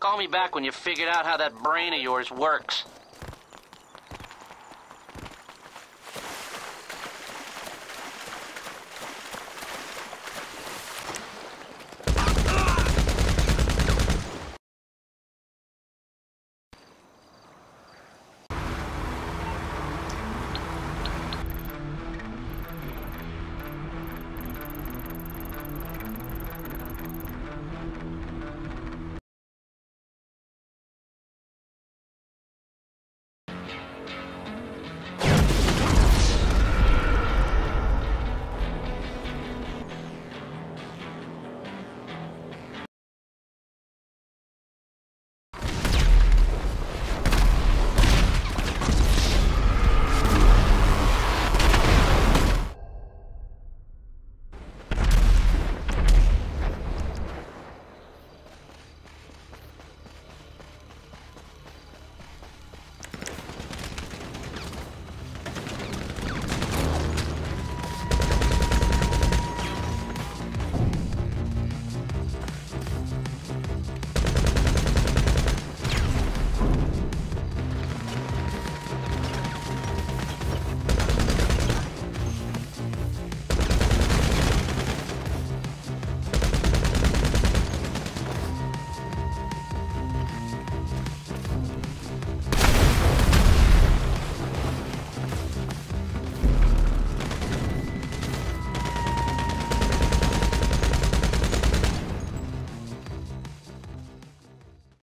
Call me back when you figured out how that brain of yours works.